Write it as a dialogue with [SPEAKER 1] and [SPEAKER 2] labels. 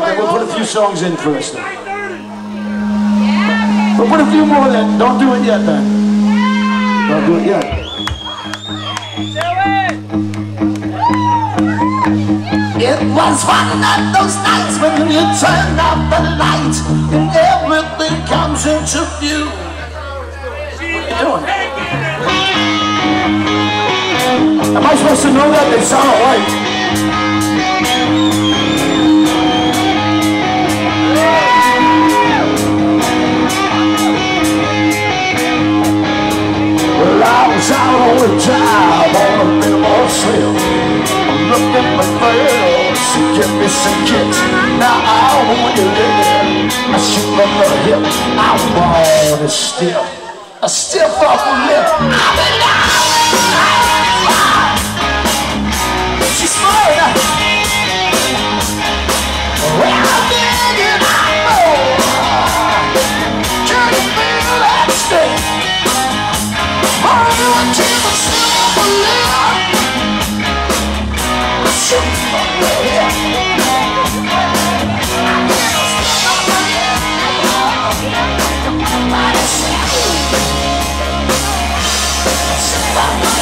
[SPEAKER 1] then we'll put a few songs in first. Then. We'll put a few more then. Don't do it yet then. Don't do it yet.
[SPEAKER 2] It was one of those nights when you turn off the light and everything comes into view.
[SPEAKER 1] What are you doing? Am I supposed to know that? They sound alright. Well, I was out on a billboard slip. I'm looking for girls to give me some kicks. Now I want you there. I shoot from the hip. I want a stiff, a stiff upper lip. I'm in She's
[SPEAKER 2] Yeah.